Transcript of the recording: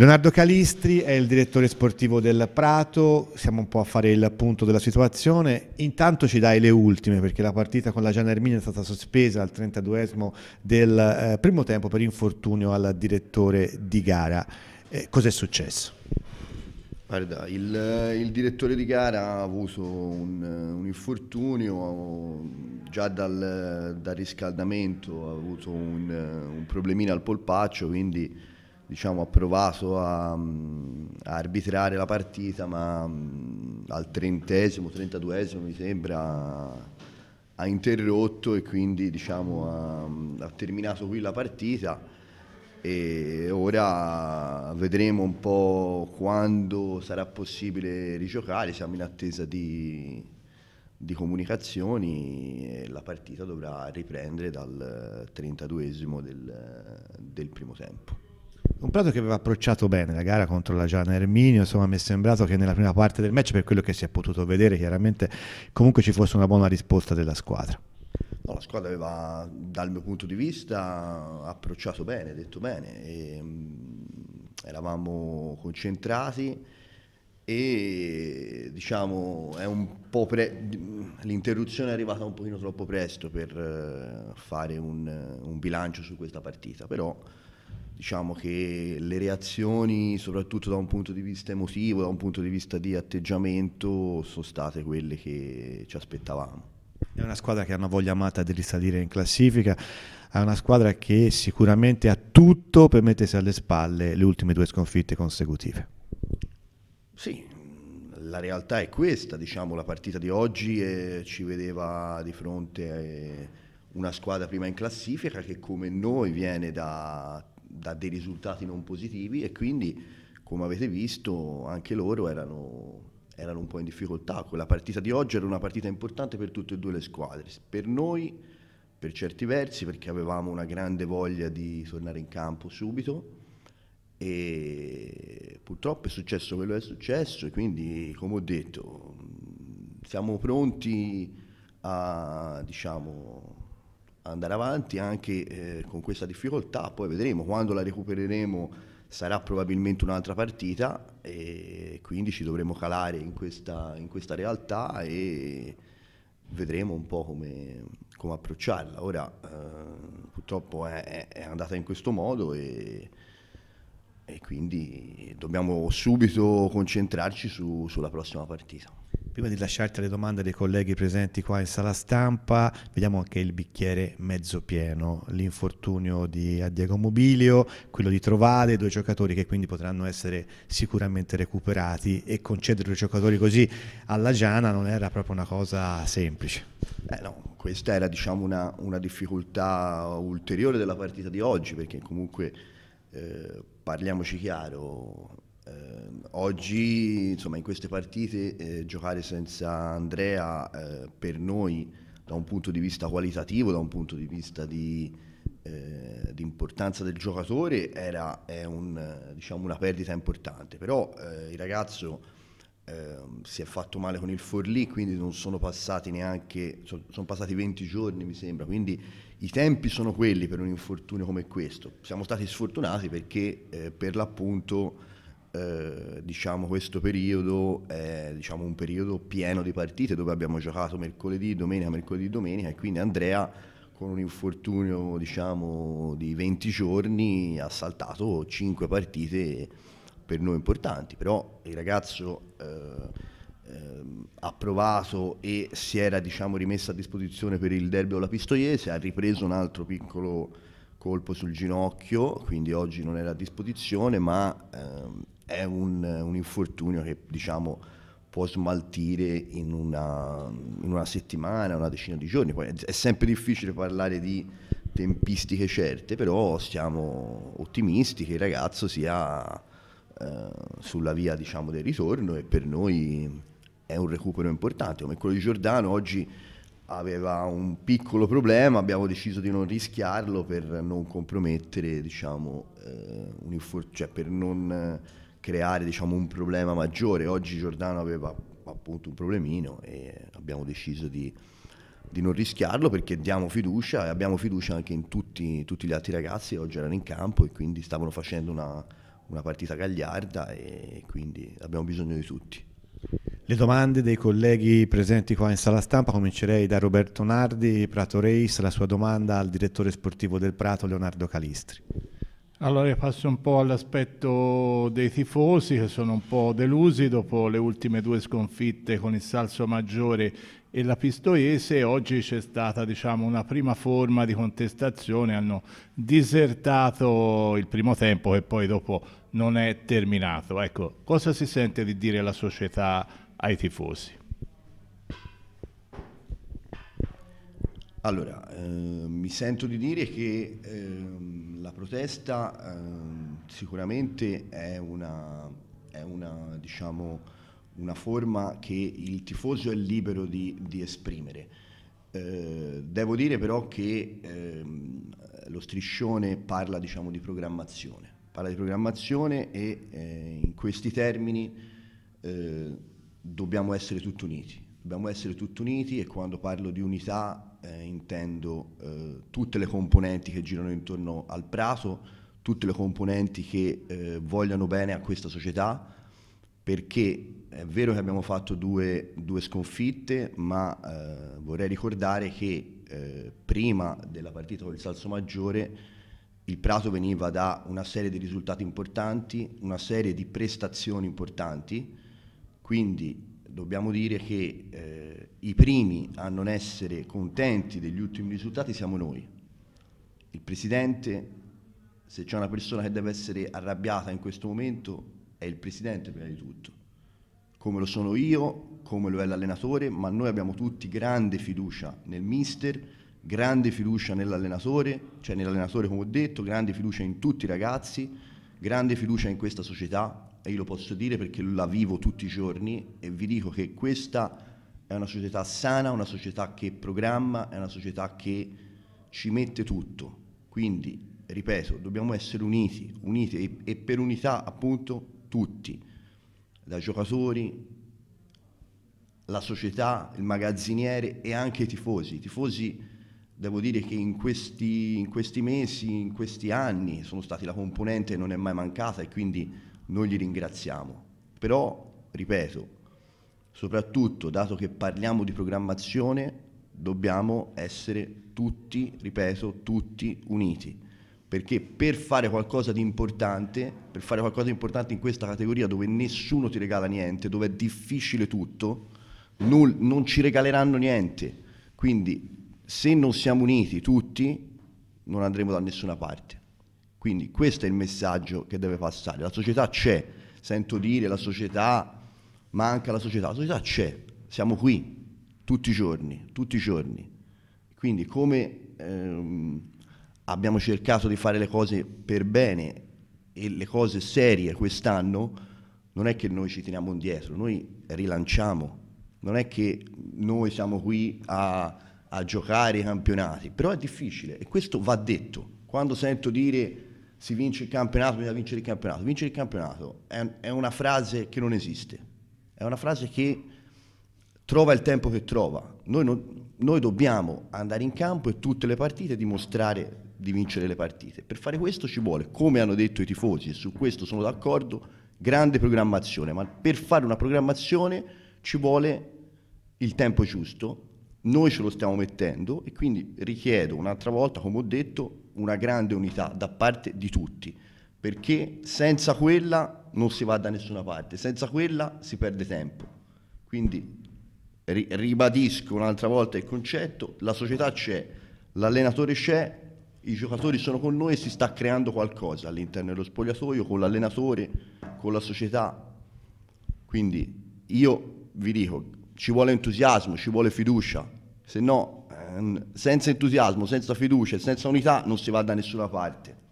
Leonardo Calistri è il direttore sportivo del Prato, siamo un po' a fare il punto della situazione, intanto ci dai le ultime perché la partita con la Gianna Ermini è stata sospesa al 32esimo del eh, primo tempo per infortunio al direttore di gara. Eh, cos'è successo? Guarda, il, il, direttore di gara ha avuto un, un infortunio, già dal, dal, riscaldamento ha avuto un, un problemino al polpaccio, quindi diciamo, ha provato a, a, arbitrare la partita, ma al trentesimo, trentaduesimo mi sembra ha interrotto e quindi diciamo, ha, ha terminato qui la partita e ora vedremo un po' quando sarà possibile rigiocare, siamo in attesa di, di comunicazioni e la partita dovrà riprendere dal 32esimo del, del primo tempo. Un Prato che aveva approcciato bene la gara contro la Giana Erminio, insomma mi è sembrato che nella prima parte del match, per quello che si è potuto vedere, chiaramente comunque ci fosse una buona risposta della squadra. No, la squadra aveva, dal mio punto di vista, approcciato bene, detto bene. E, mh, eravamo concentrati e diciamo è un po' pre- l'interruzione è arrivata un pochino troppo presto per uh, fare un, un, bilancio su questa partita, però diciamo che le reazioni, soprattutto da un punto di vista emotivo, da un punto di vista di atteggiamento, sono state quelle che ci aspettavamo. È una squadra che ha una voglia amata di risalire in classifica, è una squadra che sicuramente ha tutto per mettersi alle spalle le ultime due sconfitte consecutive. Sì, la realtà è questa, diciamo, la partita di oggi eh, ci vedeva di fronte a eh, una squadra prima in classifica che come noi viene da, da dei risultati non positivi e quindi, come avete visto, anche loro erano erano un po' in difficoltà. Quella partita di oggi era una partita importante per tutte e due le squadre. Per noi, per certi versi, perché avevamo una grande voglia di tornare in campo subito e purtroppo è successo quello che è successo e quindi, come ho detto, siamo pronti a diciamo, andare avanti anche eh, con questa difficoltà, poi vedremo quando la recupereremo sarà probabilmente un'altra partita e quindi ci dovremo calare in questa, in questa realtà e vedremo un po' come, come approcciarla. Ora eh, purtroppo è, è, andata in questo modo e, e quindi dobbiamo subito concentrarci su, sulla prossima partita. Prima di lasciarti le domande dei colleghi presenti qua in sala stampa, vediamo anche il bicchiere mezzo pieno, l'infortunio di Diego Mobilio, quello di Trovale, due giocatori che quindi potranno essere sicuramente recuperati e concedere due giocatori così alla Giana non era proprio una cosa semplice. Eh no, questa era diciamo, una, una, difficoltà ulteriore della partita di oggi perché comunque eh, parliamoci chiaro, eh, oggi, insomma, in queste partite eh, giocare senza Andrea eh, per noi, da un punto di vista qualitativo, da un punto di vista di, eh, di importanza del giocatore, era un, diciamo, una perdita importante. Però eh, il ragazzo ehm, si è fatto male con il Forlì, quindi non sono passati neanche, sono, sono passati 20 giorni mi sembra, quindi i tempi sono quelli per un infortunio come questo. Siamo stati sfortunati perché eh, per l'appunto eh, diciamo questo periodo è diciamo, un periodo pieno di partite dove abbiamo giocato mercoledì, domenica, mercoledì, domenica e quindi Andrea con un infortunio diciamo, di 20 giorni ha saltato 5 partite per noi importanti, però il ragazzo eh, eh, ha provato e si era diciamo, rimesso a disposizione per il derby o la Pistoiese, ha ripreso un altro piccolo colpo sul ginocchio, quindi oggi non era a disposizione, ma ehm, è un, un infortunio che diciamo può smaltire in una, in una, settimana, una decina di giorni. Poi è sempre difficile parlare di tempistiche certe, però siamo ottimisti che il ragazzo sia eh, sulla via diciamo, del ritorno e per noi è un recupero importante. Come quello di Giordano oggi aveva un piccolo problema, abbiamo deciso di non rischiarlo per non compromettere, diciamo, eh, un infor- cioè per non creare diciamo, un problema maggiore. Oggi Giordano aveva appunto un problemino e abbiamo deciso di, di non rischiarlo perché diamo fiducia e abbiamo fiducia anche in tutti, tutti, gli altri ragazzi che oggi erano in campo e quindi stavano facendo una, una partita gagliarda e quindi abbiamo bisogno di tutti. Le domande dei colleghi presenti qua in sala stampa, comincerei da Roberto Nardi, Prato Reis, la sua domanda al direttore sportivo del Prato, Leonardo Calistri. Allora passo un po' all'aspetto dei tifosi che sono un po' delusi dopo le ultime due sconfitte con il Salso Maggiore e la Pistoiese. Oggi c'è stata diciamo, una prima forma di contestazione, hanno disertato il primo tempo che poi dopo non è terminato. Ecco, cosa si sente di dire la società ai tifosi? Allora, eh, mi sento di dire che eh, la protesta eh, sicuramente è una, è una, diciamo, una, forma che il tifoso è libero di, di esprimere. Eh, devo dire però che ehm, lo striscione parla diciamo, di programmazione, parla di programmazione e eh, in questi termini eh, dobbiamo essere tutti uniti. Dobbiamo essere tutti uniti e quando parlo di unità eh, intendo eh, tutte le componenti che girano intorno al prato, tutte le componenti che eh, vogliano bene a questa società, perché è vero che abbiamo fatto due, due sconfitte, ma eh, vorrei ricordare che eh, prima della partita con il Salso Maggiore il Prato veniva da una serie di risultati importanti, una serie di prestazioni importanti, quindi dobbiamo dire che eh, i primi a non essere contenti degli ultimi risultati siamo noi. Il Presidente, se c'è una persona che deve essere arrabbiata in questo momento, è il Presidente prima di tutto. Come lo sono io, come lo è l'allenatore, ma noi abbiamo tutti grande fiducia nel mister, grande fiducia nell'allenatore, cioè nell'allenatore come ho detto, grande fiducia in tutti i ragazzi, grande fiducia in questa società e io lo posso dire perché la vivo tutti i giorni e vi dico che questa è una società sana, una società che programma, è una società che ci mette tutto. Quindi, ripeto, dobbiamo essere uniti, uniti e, e per unità appunto tutti, da giocatori, la società, il magazziniere e anche i tifosi. I tifosi devo dire che in questi, in questi mesi, in questi anni sono stati la componente che non è mai mancata e quindi noi li ringraziamo. Però, ripeto, soprattutto dato che parliamo di programmazione, dobbiamo essere tutti, ripeto, tutti uniti. Perché per fare qualcosa di importante, per fare qualcosa di importante in questa categoria dove nessuno ti regala niente, dove è difficile tutto, null, non ci regaleranno niente. Quindi se non siamo uniti tutti, non andremo da nessuna parte. Quindi questo è il messaggio che deve passare. La società c'è, sento dire la società, manca la società, la società c'è, siamo qui tutti i giorni, tutti i giorni. Quindi come ehm, abbiamo cercato di fare le cose per bene e le cose serie quest'anno, non è che noi ci teniamo indietro, noi rilanciamo, non è che noi siamo qui a, a giocare i campionati, però è difficile e questo va detto. Quando sento dire si vince il campionato, bisogna vincere il campionato. Vincere il campionato è, è, una frase che non esiste, è una frase che trova il tempo che trova. Noi, non, noi dobbiamo andare in campo e tutte le partite dimostrare di vincere le partite. Per fare questo ci vuole, come hanno detto i tifosi, e su questo sono d'accordo, grande programmazione, ma per fare una programmazione ci vuole il tempo giusto, noi ce lo stiamo mettendo e quindi richiedo un'altra volta, come ho detto, una grande unità da parte di tutti, perché senza quella non si va da nessuna parte, senza quella si perde tempo. Quindi ri- ribadisco un'altra volta il concetto, la società c'è, l'allenatore c'è, i giocatori sono con noi e si sta creando qualcosa all'interno dello spogliatoio, con l'allenatore, con la società. Quindi io vi dico, ci vuole entusiasmo, ci vuole fiducia, se no Ehm, senza entusiasmo, senza fiducia senza unità non si va da nessuna parte.